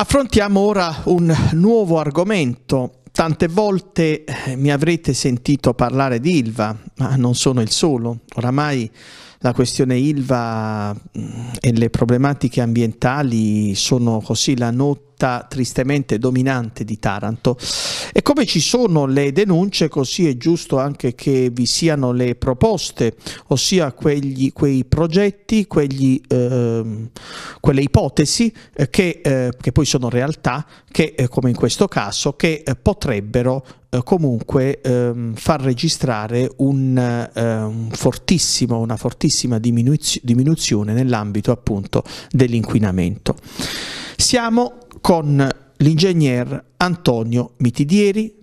Affrontiamo ora un nuovo argomento. Tante volte eh, mi avrete sentito parlare di Ilva, ma non sono il solo. Oramai la questione Ilva mm, e le problematiche ambientali sono così la nota tristemente dominante di Taranto e come ci sono le denunce così è giusto anche che vi siano le proposte ossia quegli, quei progetti quegli, eh, quelle ipotesi eh, che, eh, che, poi sono realtà che eh, come in questo caso che eh, potrebbero comunque ehm, far registrare un, un fortissimo, una fortissima diminuzio, diminuzione nell'ambito appunto dell'inquinamento. Siamo con l'ingegner Antonio Mitidieri,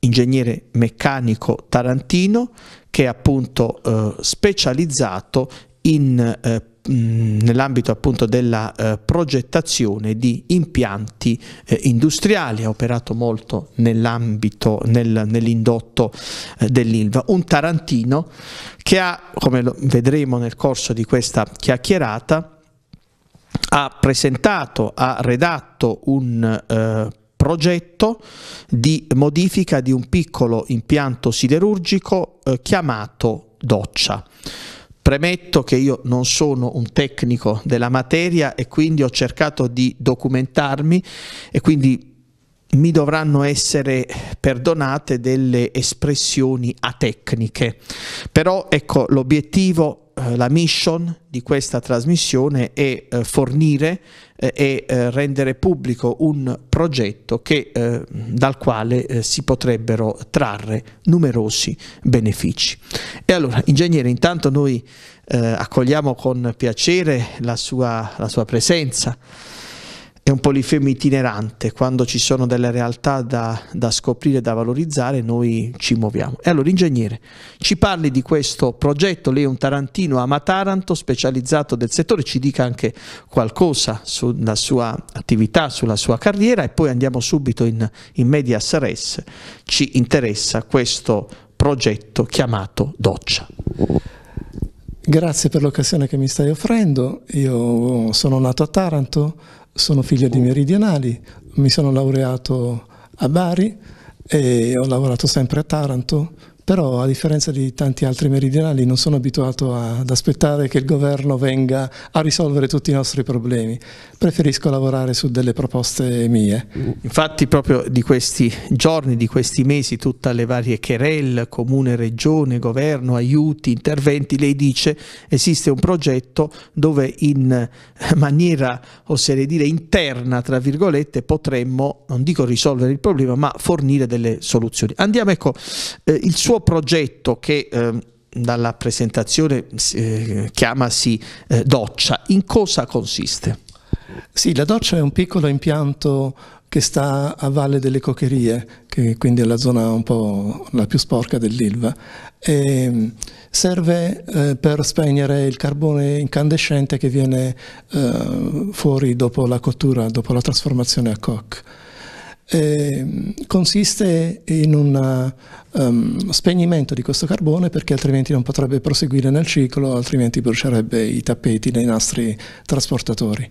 ingegnere meccanico tarantino, che è appunto eh, specializzato in eh, nell'ambito appunto della eh, progettazione di impianti eh, industriali, ha operato molto nell'ambito, nel, nell'indotto eh, dell'Ilva, un tarantino che ha, come vedremo nel corso di questa chiacchierata, ha presentato, ha redatto un eh, progetto di modifica di un piccolo impianto siderurgico eh, chiamato doccia. Premetto che io non sono un tecnico della materia e quindi ho cercato di documentarmi e quindi mi dovranno essere perdonate delle espressioni atecniche. Però ecco l'obiettivo eh, la mission di questa trasmissione è eh, fornire eh, e eh, rendere pubblico un progetto che, eh, dal quale eh, si potrebbero trarre numerosi benefici. E allora, ingegnere, intanto noi accogliamo con piacere la sua, la sua presenza è un polifemo itinerante, quando ci sono delle realtà da, da scoprire, da valorizzare, noi ci muoviamo. E allora, ingegnere, ci parli di questo progetto, lei è un tarantino ama Taranto, specializzato del settore, ci dica anche qualcosa sulla sua attività, sulla sua carriera e poi andiamo subito in, in medias res, ci interessa questo progetto chiamato Doccia. Grazie per l'occasione che mi stai offrendo, io sono nato a Taranto, sono figlio di meridionali, mi sono laureato a Bari e ho lavorato sempre a Taranto, però a differenza di tanti altri meridionali non sono abituato ad aspettare che il governo venga a risolvere tutti i nostri problemi, preferisco lavorare su delle proposte mie. Infatti proprio di questi giorni, di questi mesi, tutte le varie querelle, comune, regione, governo, aiuti, interventi, lei dice esiste un progetto dove in maniera, oserei dire, interna, tra virgolette, potremmo, non dico risolvere il problema, ma fornire delle soluzioni. Andiamo, ecco, eh, il suo suo progetto che eh, dalla presentazione eh, chiamasi eh, doccia, in cosa consiste? Sì, la doccia è un piccolo impianto che sta a Valle delle Cocherie, che quindi è la zona un po' la più sporca dell'Ilva, e serve eh, per spegnere il carbone incandescente che viene eh, fuori dopo la cottura, dopo la trasformazione a coque. Eh, consiste in un um, spegnimento di questo carbone perché altrimenti non potrebbe proseguire nel ciclo, altrimenti brucierebbe i tappeti dei nostri trasportatori.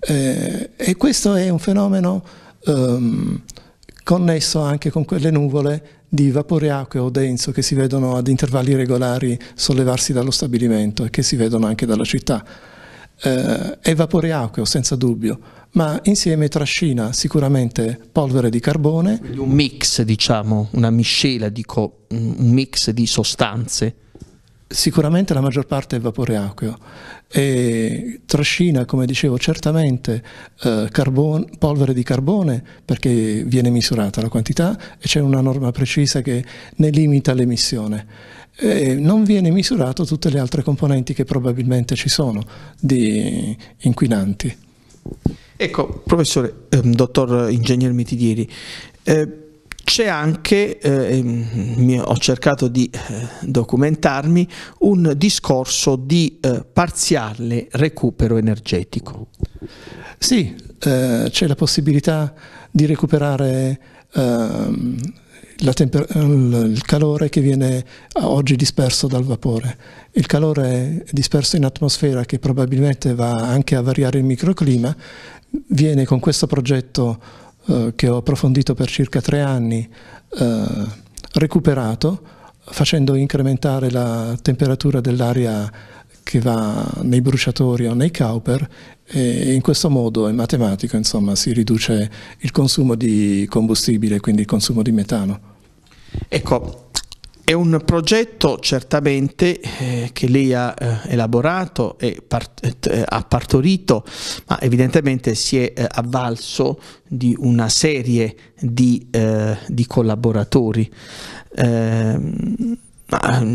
Eh, e questo è un fenomeno um, connesso anche con quelle nuvole di vapore acqueo denso che si vedono ad intervalli regolari sollevarsi dallo stabilimento e che si vedono anche dalla città. Eh, è vapore acqueo senza dubbio, ma insieme trascina sicuramente polvere di carbone. Quindi un mix, diciamo, una miscela, dico, un mix di sostanze. Sicuramente la maggior parte è vapore acqueo e trascina, come dicevo, certamente eh, carbone, polvere di carbone perché viene misurata la quantità e c'è una norma precisa che ne limita l'emissione. non viene misurato tutte le altre componenti che probabilmente ci sono di inquinanti. Ecco, professore, ehm, dottor ingegner Mitidieri, eh, c'è anche, eh, ho cercato di eh, documentarmi, un discorso di eh, parziale recupero energetico. Sì, eh, c'è la possibilità di recuperare ehm, il calore che viene oggi disperso dal vapore. Il calore disperso in atmosfera che probabilmente va anche a variare il microclima viene con questo progetto eh, che ho approfondito per circa tre anni eh, recuperato facendo incrementare la temperatura dell'aria che va nei bruciatori o nei cowper e in questo modo è matematico, insomma, si riduce il consumo di combustibile, quindi il consumo di metano. Ecco, è un progetto certamente eh, che lei ha eh, elaborato e part eh, ha partorito, ma evidentemente si è eh, avvalso di una serie di, eh, di collaboratori. Ehm,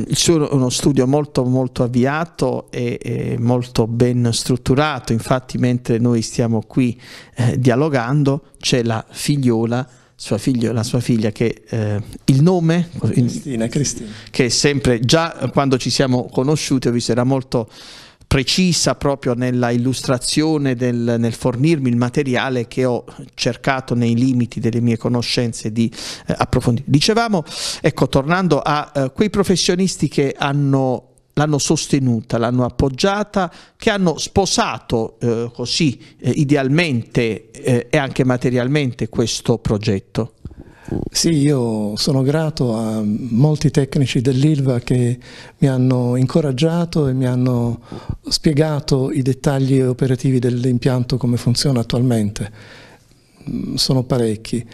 il suo è uno studio molto, molto avviato e, e, molto ben strutturato, infatti mentre noi stiamo qui eh, dialogando c'è la figliola, sua figlia, la sua figlia che eh, il nome Cristina, Cristina. che sempre già quando ci siamo conosciuti ho visto era molto precisa proprio nella illustrazione, del, nel fornirmi il materiale che ho cercato nei limiti delle mie conoscenze di eh, approfondire. Dicevamo, ecco, tornando a eh, quei professionisti che hanno l'hanno sostenuta, l'hanno appoggiata, che hanno sposato eh, così eh, idealmente eh, e anche materialmente questo progetto. Sì, io sono grato a molti tecnici dell'ILVA che mi hanno incoraggiato e mi hanno spiegato i dettagli operativi dell'impianto come funziona attualmente. Mm, sono parecchi.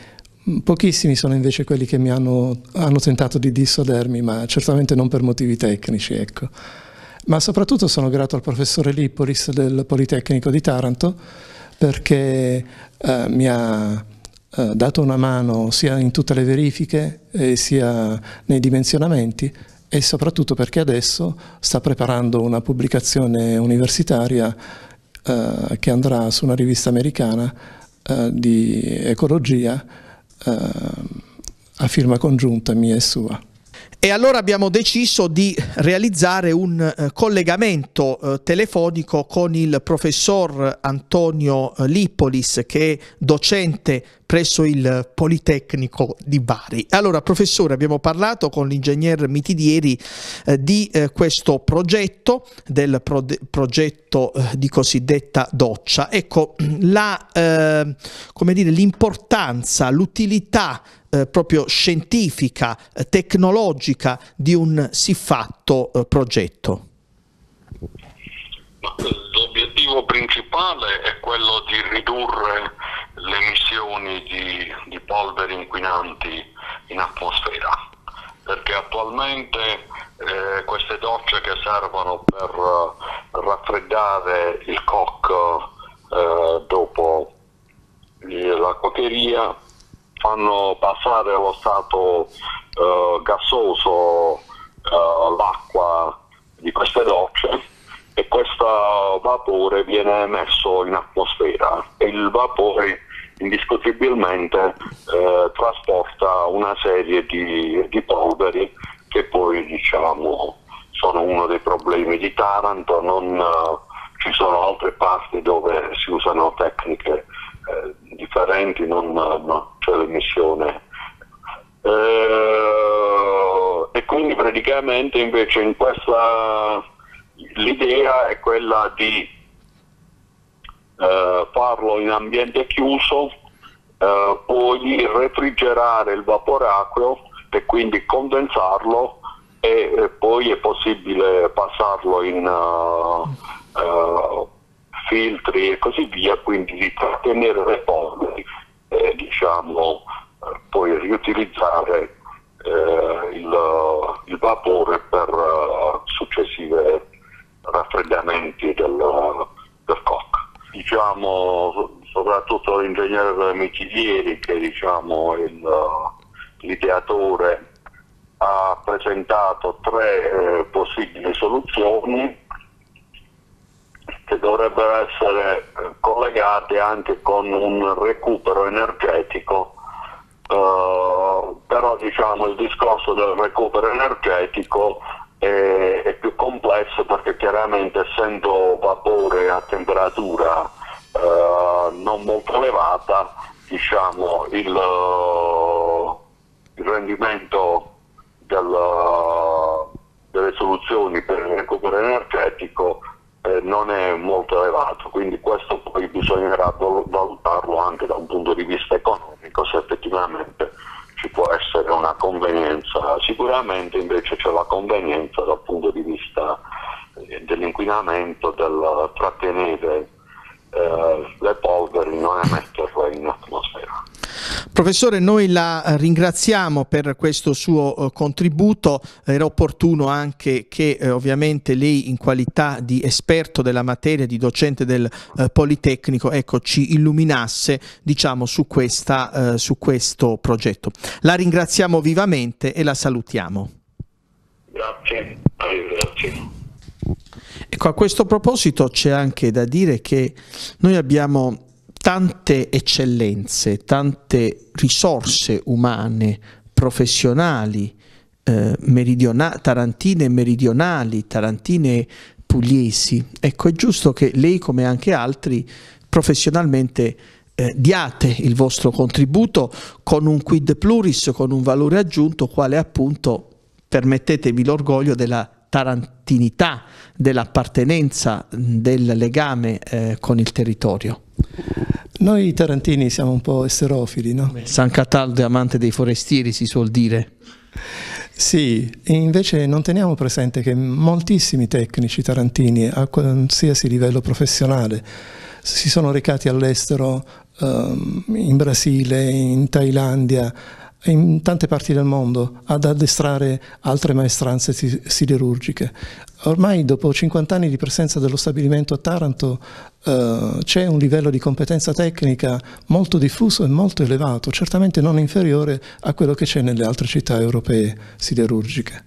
Pochissimi sono invece quelli che mi hanno, hanno tentato di dissuadermi, ma certamente non per motivi tecnici. Ecco. Ma soprattutto sono grato al professore Lippolis del Politecnico di Taranto perché eh, mi ha eh, dato una mano sia in tutte le verifiche eh, sia nei dimensionamenti e soprattutto perché adesso sta preparando una pubblicazione universitaria eh, che andrà su una rivista americana eh, di ecologia a firma congiunta mia e sua. E allora abbiamo deciso di realizzare un eh, collegamento eh, telefonico con il professor Antonio eh, Lippolis che è docente presso il Politecnico di Bari. Allora professore abbiamo parlato con l'ingegner Mitidieri eh, di eh, questo progetto, del pro progetto eh, di cosiddetta doccia. Ecco l'importanza, l'utilità eh, proprio scientifica, eh, tecnologica di un siffatto eh, progetto? L'obiettivo principale è quello di ridurre le emissioni di, di polveri inquinanti in atmosfera, perché attualmente eh, queste docce che servono per uh, raffreddare il coc uh, dopo la cocheria fanno passare allo stato uh, gassoso uh, l'acqua di queste docce e questo vapore viene emesso in atmosfera e il vapore indiscutibilmente eh, trasporta una serie di, di, polveri che poi diciamo sono uno dei problemi di Taranto, non, uh, ci sono altre parti dove si usano tecniche eh, differenti, non, no, c'è l'emissione. Eh, e quindi praticamente invece in questa l'idea è quella di eh, farlo in ambiente chiuso, eh, poi refrigerare il vapore acqueo e quindi condensarlo e, e poi è possibile passarlo in uh, uh, filtri e così via, quindi di trattenere le polveri e diciamo, eh, poi riutilizzare eh, il, il, vapore per uh, successive raffreddamenti del, del COC. Diciamo, soprattutto l'ingegnere Michilieri che diciamo, l'ideatore ha presentato tre eh, possibili soluzioni che dovrebbero essere eh, collegate anche con un recupero energetico, uh, però diciamo il discorso del recupero energetico è, è, più complesso perché chiaramente essendo vapore a temperatura uh, non molto elevata, diciamo il, il rendimento della, delle soluzioni per il recupero energetico eh, non è molto elevato, quindi questo poi bisognerà valutarlo anche da un punto di vista economico se effettivamente ci può essere una convenienza. Sicuramente invece c'è la convenienza dal punto di vista eh, dell'inquinamento, del trattenere eh, le polveri, non emetterle in atmosfera. Professore, noi la ringraziamo per questo suo uh, contributo, era opportuno anche che uh, ovviamente lei in qualità di esperto della materia, di docente del uh, Politecnico, ecco, ci illuminasse diciamo, su, questa, su questo progetto. La ringraziamo vivamente e la salutiamo. Grazie, arrivederci. Ecco, a questo proposito c'è anche da dire che noi abbiamo tante eccellenze, tante risorse umane, professionali, eh, tarantine meridionali, tarantine pugliesi. Ecco, è giusto che lei, come anche altri, professionalmente eh, diate il vostro contributo con un quid pluris, con un valore aggiunto, quale appunto, permettetemi l'orgoglio della tarantinità, dell'appartenenza, del legame eh, con il territorio. Noi tarantini siamo un po' esterofili, no? San Cataldo è amante dei forestieri, si suol dire. Sì, invece non teniamo presente che moltissimi tecnici tarantini a qualsiasi livello professionale si sono recati all'estero, um, in Brasile, in Thailandia, in tante parti del mondo ad addestrare altre maestranze siderurgiche. Ormai dopo 50 anni di presenza dello stabilimento a Taranto eh, c'è un livello di competenza tecnica molto diffuso e molto elevato, certamente non inferiore a quello che c'è nelle altre città europee siderurgiche.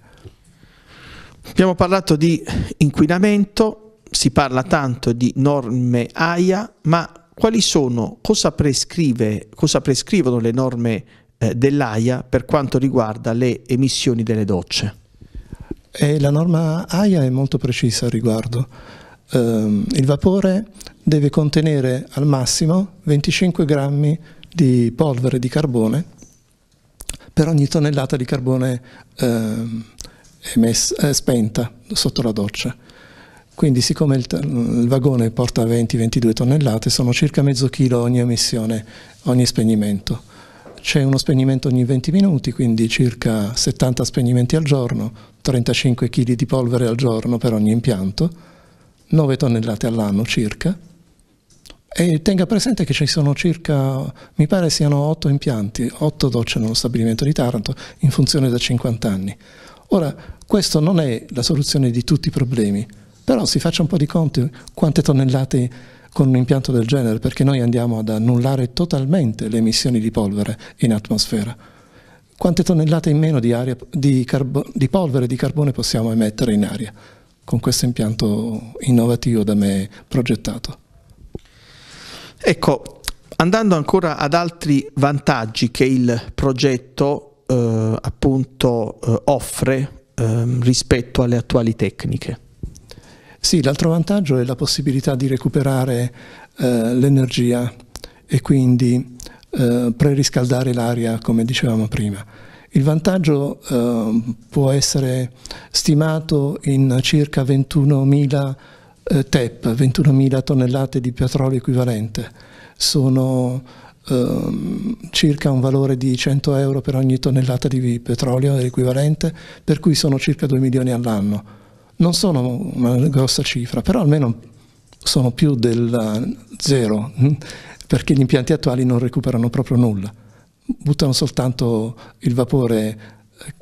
Abbiamo parlato di inquinamento, si parla tanto di norme AIA, ma quali sono, cosa, cosa prescrivono le norme eh, dell'AIA per quanto riguarda le emissioni delle docce. E la norma AIA è molto precisa al riguardo. Um, il vapore deve contenere al massimo 25 grammi di polvere di carbone per ogni tonnellata di carbone eh, emessa, eh, spenta sotto la doccia. Quindi siccome il, il vagone porta 20-22 tonnellate, sono circa mezzo chilo ogni emissione, ogni spegnimento. C'è uno spegnimento ogni 20 minuti, quindi circa 70 spegnimenti al giorno, 35 kg di polvere al giorno per ogni impianto, 9 tonnellate all'anno circa. E tenga presente che ci sono circa, mi pare siano 8 impianti, 8 docce nello stabilimento di Taranto in funzione da 50 anni. Ora, questo non è la soluzione di tutti i problemi, però si faccia un po' di conti quante tonnellate con un impianto del genere perché noi andiamo ad annullare totalmente le emissioni di polvere in atmosfera. Quante tonnellate in meno di, aria, di, di polvere di carbone possiamo emettere in aria con questo impianto innovativo da me progettato? Ecco, andando ancora ad altri vantaggi che il progetto eh, appunto eh, offre eh, rispetto alle attuali tecniche. Sì, l'altro vantaggio è la possibilità di recuperare eh, l'energia e quindi eh, preriscaldare l'aria come dicevamo prima. Il vantaggio eh, può essere stimato in circa 21.000 eh, TEP, 21.000 tonnellate di petrolio equivalente. Sono ehm, circa un valore di 100 euro per ogni tonnellata di petrolio equivalente, per cui sono circa 2 milioni all'anno non sono una grossa cifra, però almeno sono più del zero, perché gli impianti attuali non recuperano proprio nulla, buttano soltanto il vapore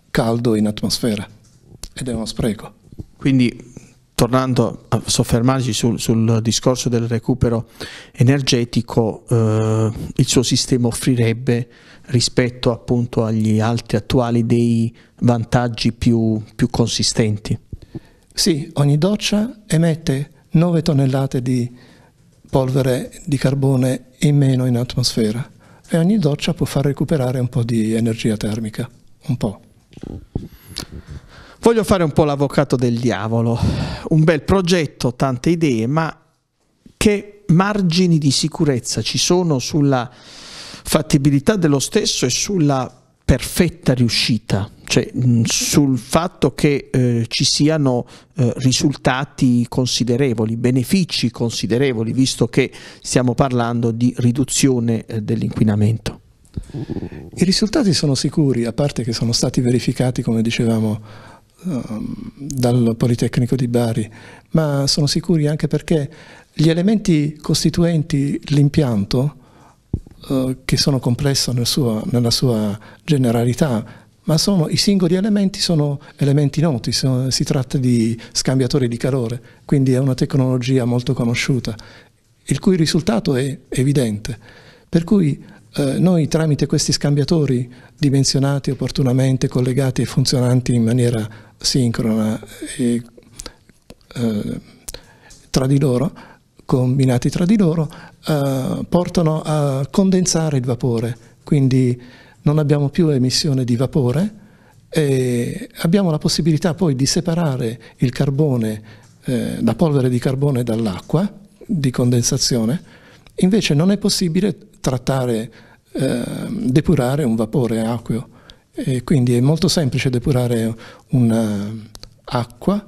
caldo in atmosfera ed è uno spreco. Quindi tornando a soffermarci sul, sul discorso del recupero energetico, eh, il suo sistema offrirebbe rispetto appunto agli altri attuali dei vantaggi più, più consistenti. Sì, ogni doccia emette 9 tonnellate di polvere di carbone in meno in atmosfera e ogni doccia può far recuperare un po' di energia termica, un po'. Voglio fare un po' l'avvocato del diavolo, un bel progetto, tante idee, ma che margini di sicurezza ci sono sulla fattibilità dello stesso e sulla perfetta riuscita, cioè mh, sul fatto che eh, ci siano eh, risultati considerevoli, benefici considerevoli, visto che stiamo parlando di riduzione eh, dell'inquinamento. I risultati sono sicuri, a parte che sono stati verificati, come dicevamo, ehm, dal Politecnico di Bari, ma sono sicuri anche perché gli elementi costituenti l'impianto, eh, che sono complessi nel suo, nella sua generalità, ma sono, i singoli elementi sono elementi noti, sono, si tratta di scambiatori di calore, quindi è una tecnologia molto conosciuta, il cui risultato è evidente. Per cui eh, noi tramite questi scambiatori dimensionati opportunamente, collegati e funzionanti in maniera sincrona e, eh, tra di loro, combinati tra di loro, eh, portano a condensare il vapore, quindi non abbiamo più emissione di vapore e abbiamo la possibilità poi di separare il carbone, eh, la polvere di carbone dall'acqua di condensazione, invece non è possibile trattare, eh, depurare un vapore acqueo. E quindi è molto semplice depurare un'acqua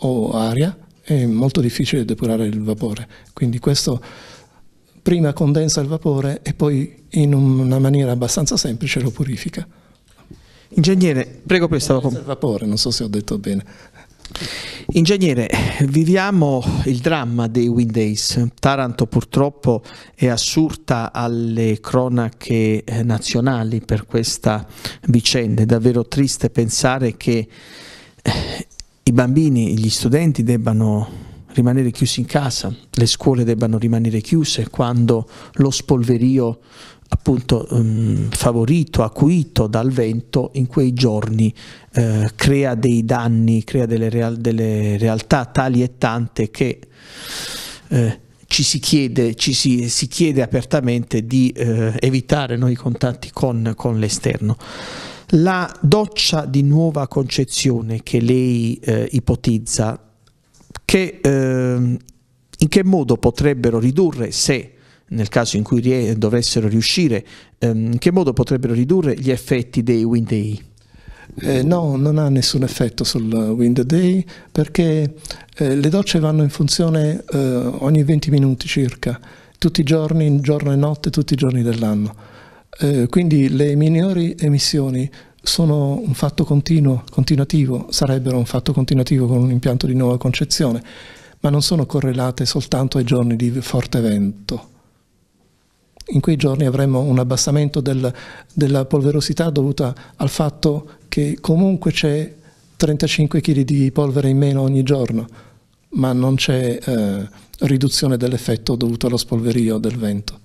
o aria, è molto difficile depurare il vapore. Quindi questo prima condensa il vapore e poi in una maniera abbastanza semplice lo purifica. Ingegnere, prego per stavo Il vapore, non so se ho detto bene. Ingegnere, viviamo il dramma dei Wind Days. Taranto purtroppo è assurta alle cronache eh, nazionali per questa vicenda. È davvero triste pensare che eh, i bambini, gli studenti debbano rimanere chiusi in casa, le scuole debbano rimanere chiuse quando lo spolverio appunto um, favorito, acuito dal vento in quei giorni eh, crea dei danni, crea delle, real delle, realtà tali e tante che eh, ci, si chiede, ci si, si chiede apertamente di eh, evitare noi i contatti con, con l'esterno. La doccia di nuova concezione che lei eh, ipotizza, che, eh, in che modo potrebbero ridurre, se nel caso in cui rie dovessero riuscire, ehm, in che modo potrebbero ridurre gli effetti dei wind day? Eh, no, non ha nessun effetto sul wind day perché eh, le docce vanno in funzione eh, ogni 20 minuti circa, tutti i giorni, giorno e notte, tutti i giorni dell'anno. Eh, quindi le minori emissioni sono un fatto continuo, continuativo, sarebbero un fatto continuativo con un impianto di nuova concezione, ma non sono correlate soltanto ai giorni di forte vento in quei giorni avremo un abbassamento del, della polverosità dovuta al fatto che comunque c'è 35 kg di polvere in meno ogni giorno, ma non c'è eh, riduzione dell'effetto dovuto allo spolverio del vento.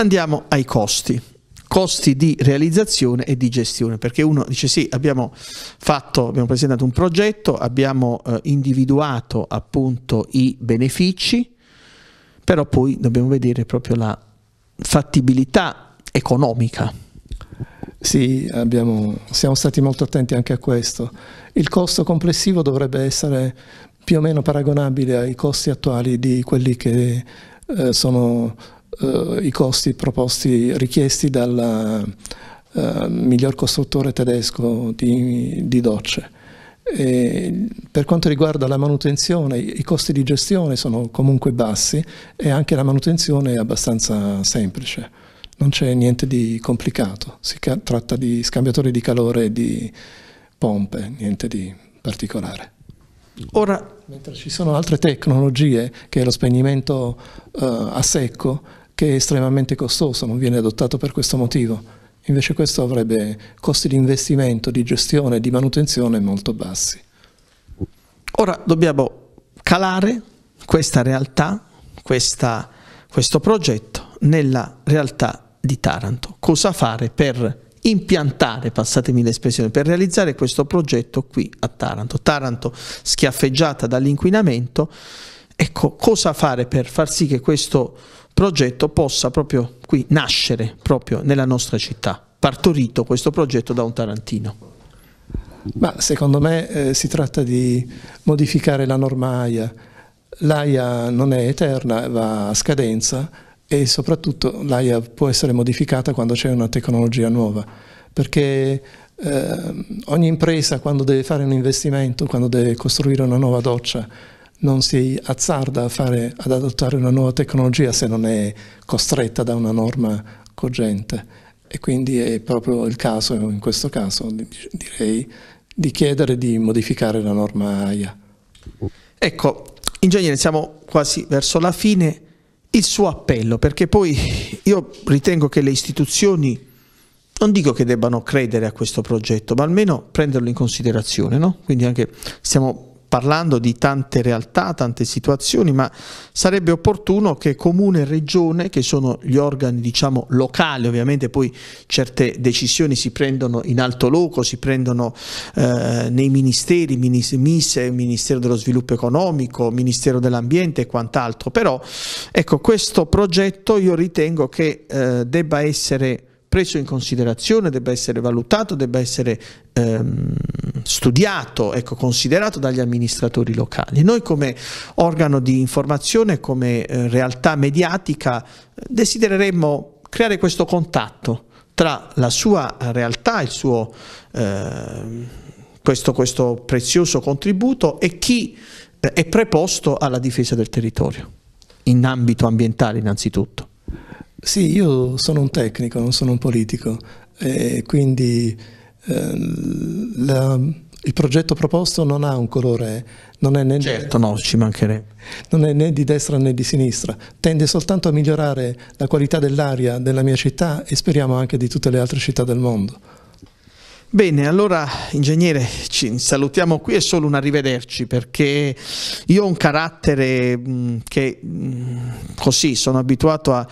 Andiamo ai costi costi di realizzazione e di gestione, perché uno dice sì, abbiamo fatto, abbiamo presentato un progetto, abbiamo eh, individuato appunto i benefici, però poi dobbiamo vedere proprio la fattibilità economica. Sì, abbiamo, siamo stati molto attenti anche a questo. Il costo complessivo dovrebbe essere più o meno paragonabile ai costi attuali di quelli che eh, sono eh, i costi proposti, richiesti dal eh, miglior costruttore tedesco di, di docce. E per quanto riguarda la manutenzione, i costi di gestione sono comunque bassi e anche la manutenzione è abbastanza semplice, non c'è niente di complicato, si tratta di scambiatori di calore e di pompe, niente di particolare. Ora, mentre ci sono altre tecnologie, che è lo spegnimento uh, a secco, che è estremamente costoso, non viene adottato per questo motivo. Invece questo avrebbe costi di investimento, di gestione e di manutenzione molto bassi. Ora dobbiamo calare questa realtà, questa, questo progetto nella realtà di Taranto. Cosa fare per impiantare, passatemi l'espressione, per realizzare questo progetto qui a Taranto. Taranto schiaffeggiata dall'inquinamento, ecco cosa fare per far sì che questo progetto possa proprio qui nascere, proprio nella nostra città, partorito questo progetto da un tarantino. Ma secondo me eh, si tratta di modificare la norma AIA. L'AIA non è eterna, va a scadenza e soprattutto l'AIA può essere modificata quando c'è una tecnologia nuova. perché eh, ogni impresa quando deve fare un investimento, quando deve costruire una nuova doccia, non si azzarda fare, ad adottare una nuova tecnologia se non è costretta da una norma cogente. E quindi è proprio il caso, in questo caso, direi, di chiedere di modificare la norma AIA. Ecco, ingegnere, siamo quasi verso la fine. Il suo appello, perché poi io ritengo che le istituzioni non dico che debbano credere a questo progetto, ma almeno prenderlo in considerazione, no? Quindi anche stiamo parlando di tante realtà, tante situazioni, ma sarebbe opportuno che comune e regione, che sono gli organi diciamo locali, ovviamente poi certe decisioni si prendono in alto loco, si prendono eh, nei ministeri, MISE, Ministero dello Sviluppo Economico, Ministero dell'Ambiente e quant'altro, però ecco questo progetto io ritengo che eh, debba essere preso in considerazione, debba essere valutato, debba essere ehm, studiato, ecco, considerato dagli amministratori locali. Noi come organo di informazione, come eh, realtà mediatica, desidereremmo creare questo contatto tra la sua realtà, il suo, eh, questo, questo prezioso contributo e chi eh, è preposto alla difesa del territorio, in ambito ambientale innanzitutto. Sì, io sono un tecnico, non sono un politico, e quindi eh, la, il progetto proposto non ha un colore, non è, né, certo, no, ci mancherebbe. non è né di destra né di sinistra, tende soltanto a migliorare la qualità dell'aria della mia città e speriamo anche di tutte le altre città del mondo. Bene, allora ingegnere ci salutiamo qui e solo un arrivederci perché io ho un carattere mh, che mh, così sono abituato a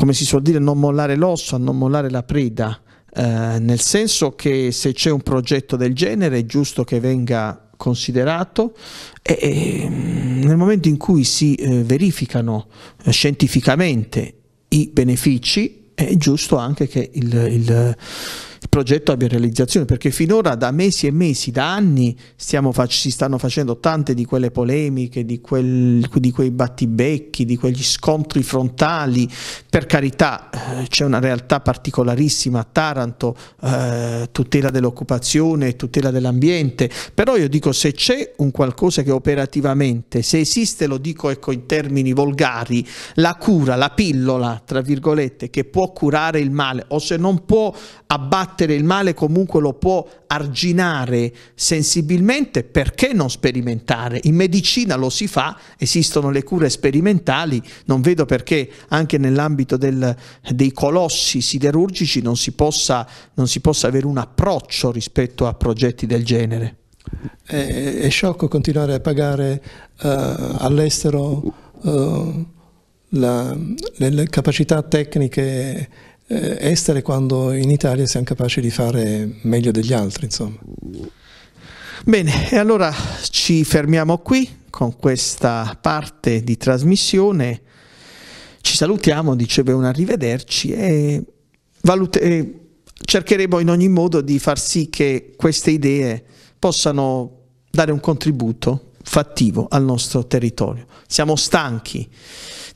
come si suol dire, non mollare l'osso, a non mollare la preda, eh, nel senso che se c'è un progetto del genere è giusto che venga considerato e, e nel momento in cui si eh, verificano eh, scientificamente i benefici è giusto anche che il, il il progetto abbia realizzazione, perché finora da mesi e mesi, da anni, si stanno facendo tante di quelle polemiche, di, quel, di quei battibecchi, di quegli scontri frontali. Per carità, eh, c'è una realtà particolarissima a Taranto, eh, tutela dell'occupazione, tutela dell'ambiente, però io dico se c'è un qualcosa che operativamente, se esiste, lo dico ecco, in termini volgari, la cura, la pillola, tra virgolette, che può curare il male o se non può abbattere il male comunque lo può arginare sensibilmente, perché non sperimentare? In medicina lo si fa, esistono le cure sperimentali, non vedo perché anche nell'ambito dei colossi siderurgici non si, possa, non si possa avere un approccio rispetto a progetti del genere. È, è sciocco continuare a pagare uh, all'estero uh, le capacità tecniche eh, estere quando in Italia siamo capaci di fare meglio degli altri. Insomma. Bene, e allora ci fermiamo qui con questa parte di trasmissione. Ci salutiamo, dicevo un arrivederci e, e cercheremo in ogni modo di far sì che queste idee possano dare un contributo fattivo al nostro territorio. Siamo stanchi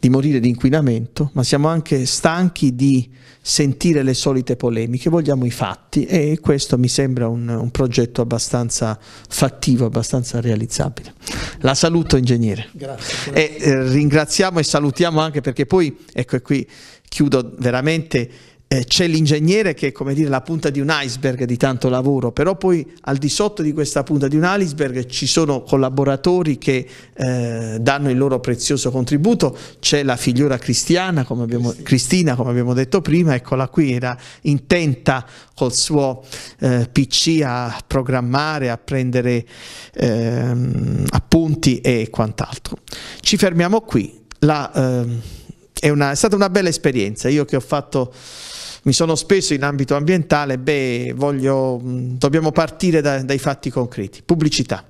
di morire di inquinamento, ma siamo anche stanchi di sentire le solite polemiche, vogliamo i fatti e questo mi sembra un, un progetto abbastanza fattivo, abbastanza realizzabile. La saluto ingegnere. Grazie. E eh, ringraziamo e salutiamo anche perché poi, ecco qui chiudo veramente eh, c'è l'ingegnere che è come dire la punta di un iceberg di tanto lavoro, però poi al di sotto di questa punta di un iceberg ci sono collaboratori che eh, danno il loro prezioso contributo, c'è la figliora cristiana, come abbiamo, Cristina, come abbiamo detto prima, eccola qui, era intenta col suo eh, PC a programmare, a prendere ehm, appunti e quant'altro. Ci fermiamo qui. La, ehm, è, una, è stata una bella esperienza, io che ho fatto mi sono speso in ambito ambientale, beh, voglio, dobbiamo partire da, dai fatti concreti. Pubblicità.